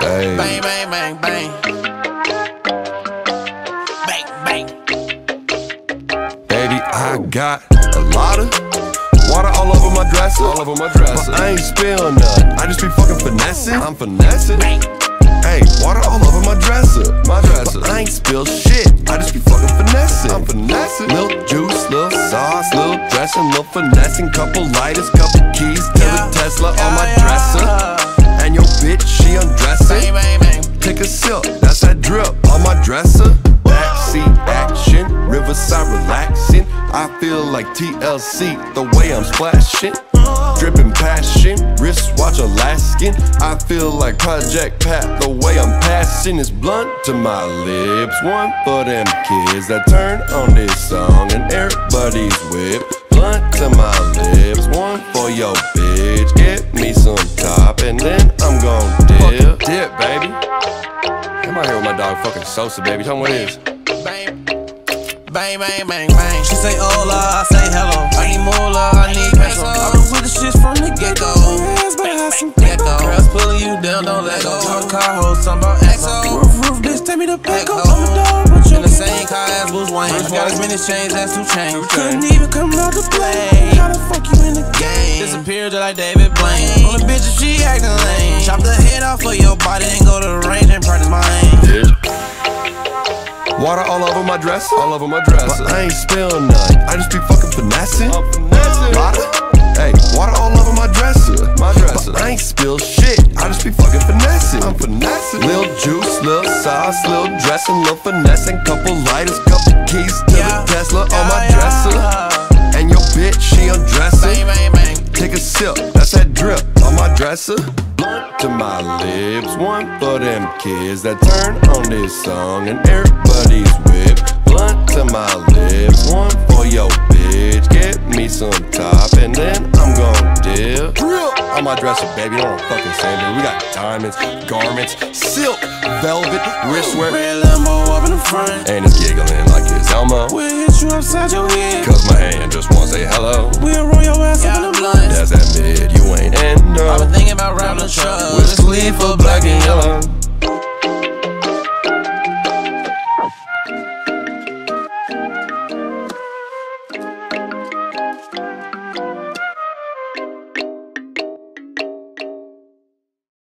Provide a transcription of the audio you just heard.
Hey. Bang, bang, bang, bang. Bang, bang. Baby, I got a lot of water all over my dresser. All over my dresser. But I ain't spill none. I just be fucking finessing. I'm finessing. Hey, water all over my dresser. My dresser. But I ain't spill shit. I just be fucking finessing. I'm finessing. Milk juice, dressing, little finessing. Couple lighters, couple keys to Yeah. the Tesla on my Yeah, dresser. yeah. And your bitch, she undressing. Bang, bang, bang. Take a sip, that's that drip on my dresser. Backseat action, riverside relaxing. I feel like TLC the way I'm splashing. Dripping passion, wristwatch Alaskan. I feel like Project Pat the way I'm passing is blunt to my lips. One for them kids that turn on this song and everybody's whip. Blunt to my lips, one for your bitch. Get me some top and then I'm gon' dip. Dip, baby. I'm out here with my dog fucking Sosa, baby. Tell me what it is. Bang. Bang, bang, bang, bang. She say hola, I say hello. I need moolah, I need peso. I've been with the shit from the get go. Get go. Girls pulling you down, don't let go. Talk car hoes, something about EXO. Roof, roof, bitch, take me to Petco. I'm a dog, but you in the same car as Bruce Wayne. Got as many chains as 2 Chainz. Couldn't even come out to play. How the fuck you in the game? Disappeared just like David Blaine. On the bitch if she acting lame. Chop the head off of your body, then go to the range and practice my aim. Water all over my dress, all over my dress. But I ain't spill none. I just be fucking finessing. Water, hey, water all over my dresser, my dresser. But I ain't spill shit. I just be fucking finessing. I'm finessing. Lil juice, lil sauce, lil dressing, lil finessing. Couple lighters, couple keys to Yeah. the Tesla on my Yeah, dresser. yeah. And your bitch, she undressing. Bang, bang, bang. Take a sip, that's that drip on my dresser. Blunt to my lips, one for them kids that turn on this song and everybody's whip. Blunt to my lips, one for your bitch. My dresser, baby. Don't fucking say it. We got diamonds, garments, silk, velvet, wristwear. Red Lambo up in the front. And it's giggling like it's Elmo. We'll hit you upside your head. Cause my hand just wanna say hello. We'll roll your ass up in the blunt. That's that mid, you ain't in no. I've been thinking about round the truck. With sleeve for black and yellow.